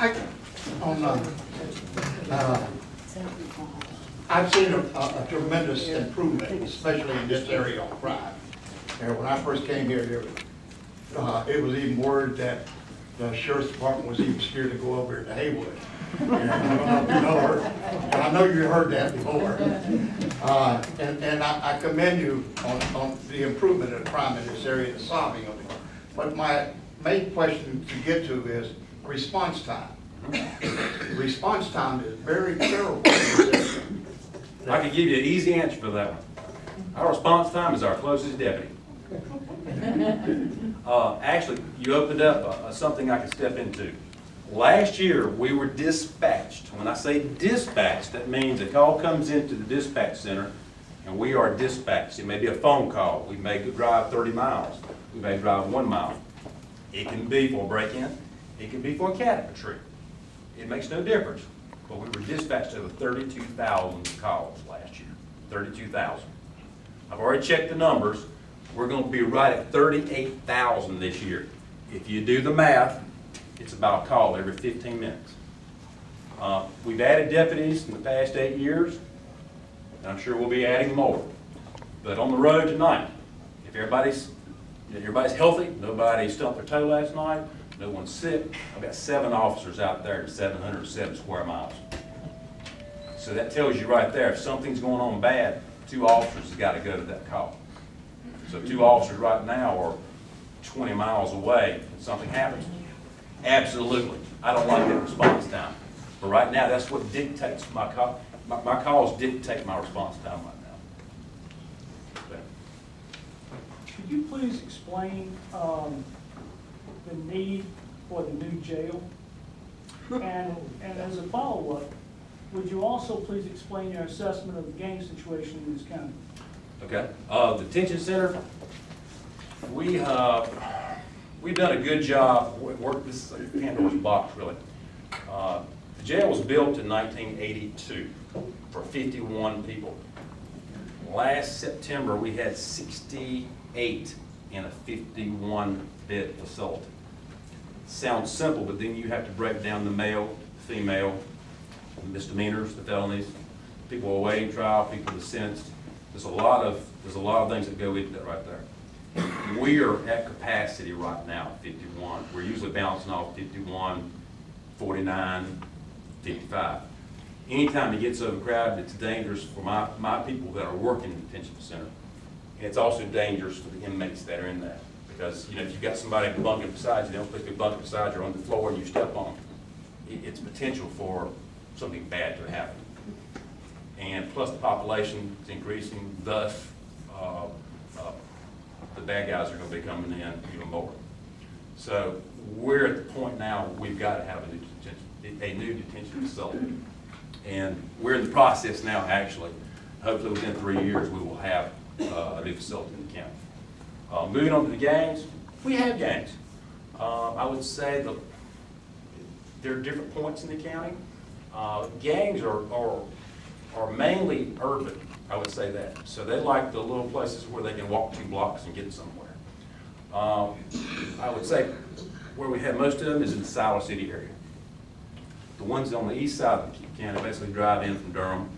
I, on, uh, uh, I've seen a a tremendous improvement, especially in this area on crime. And when I first came here, there, uh, it was even word that the sheriff's department was even scared to go over here to Haywood. And I don't know if you know her, but I know you heard that before. Uh, and, and I, I commend you on, on the improvement of crime in this area, the solving of it. But my main question to get to is response time. Response time is very terrible. in this area. I can give you an easy answer for that one. Our response time is our closest deputy. Uh, actually, you opened up uh, uh, something I can step into. Last year, we were dispatched. When I say dispatched, that means a call comes into the dispatch center and we are dispatched. It may be a phone call. We may go drive 30 miles. We may drive one mile. It can be for a break-in. It can be for retreat. It makes no difference. But we were dispatched over 32,000 calls last year. 32,000. I've already checked the numbers. We're going to be right at 38,000 this year. If you do the math, it's about a call every 15 minutes. Uh, We've added deputies in the past eight years, and I'm sure we'll be adding more. But on the road tonight, if everybody's, if everybody's healthy, nobody stumped their toe last night, no one's sick, I've got seven officers out there at 707 square miles. So that tells you right there, if something's going on bad, two officers has got to go to that call. So two officers right now are 20 miles away and something happens. Absolutely. I don't like that response time. But right now, that's what dictates my call, my, my calls dictate my response time right now. So, Could you please explain um, the need for the new jail? And, and as a follow-up, would you also please explain your assessment of the gang situation in this county? Okay, uh, the detention center, we, uh, we've done a good job, We- work, this is a Pandora's box, really. Uh, The jail was built in nineteen eighty-two for fifty-one people. Last September, we had sixty-eight in a fifty-one bed facility. Sounds simple, but then you have to break down the male, female, misdemeanors, the felonies, people awaiting trial, people the sentenced. There's a lot of, there's a lot of things that go into that right there. We are at capacity right now, at fifty-one. We're usually bouncing off 51, 49, 55. Anytime it gets overcrowded, it's dangerous for my, my people that are working in the detention center. And it's also dangerous for the inmates that are in there. Because, you know, if you've got somebody bunking beside you, they don't put their bunking beside you on the floor and you step on it, it's potential for something bad to happen. And plus the population is increasing, thus, uh, uh, the bad guys are gonna be coming in even more. So we're at the point now, we've got to have a new detention, a new detention facility. And we're in the process now, actually. Hopefully within three years, we will have a new facility in the county. Uh, Moving on to the gangs, we have gangs. Uh, I would say the, there are different points in the county. Uh, Gangs are, are, are mainly urban, I would say that. So they like the little places where they can walk two blocks and get somewhere. Um, I would say where we have most of them is in the Siler City area. The ones on the east side of the county basically drive in from Durham,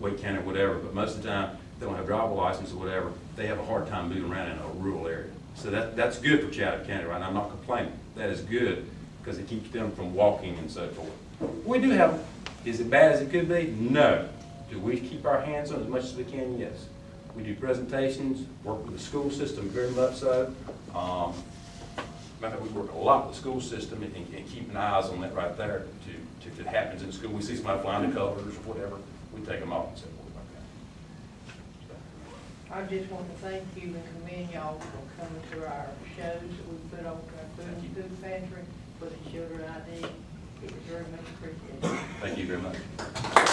Wake County, whatever, but most of the time, they don't have a driver license or whatever, they have a hard time moving around in a rural area. So that, that's good for Chatham County, right? I'm not complaining. That is good, because it keeps them from walking and so forth. We do have, is it bad as it could be? No. Do we keep our hands on as much as we can? Yes. We do presentations, work with the school system very much so. Um, Matter of fact, we work a lot with the school system and, and keeping eyes on that right there to, to, if it happens in school, we see somebody flying the colors or whatever, we take them off and about that? I just want to thank you and commend y'all for coming to our shows that we put on uh, our Thank food, food pantry for the children ID. It was very much appreciated. Thank you very much.